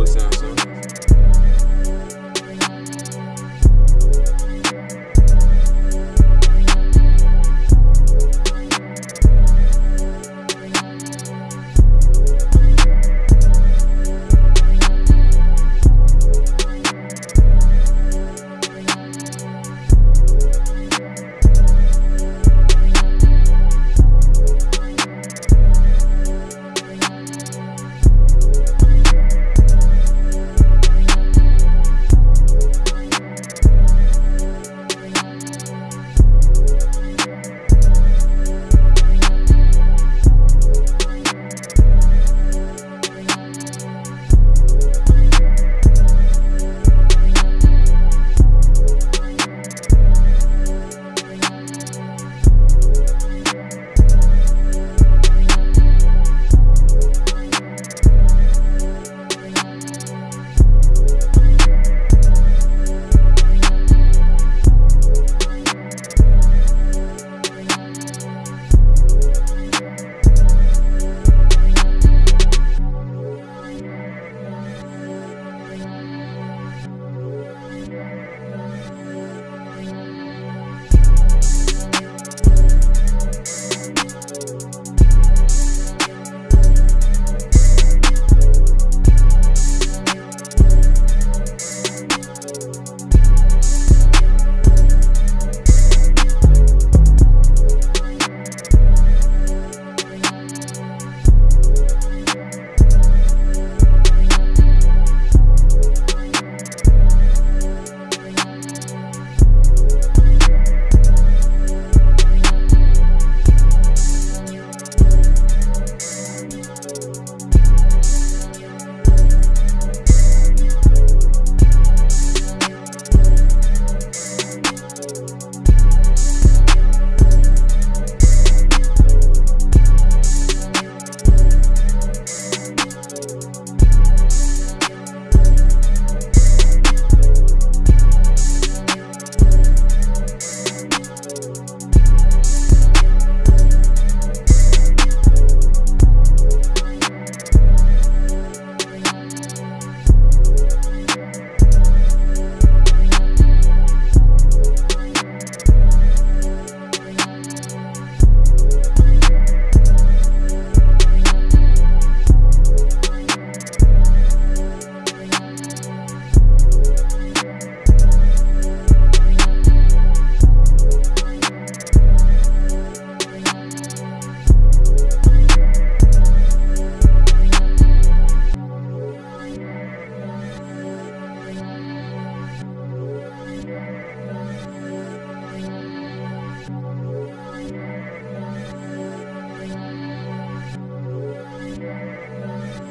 know what So Bye.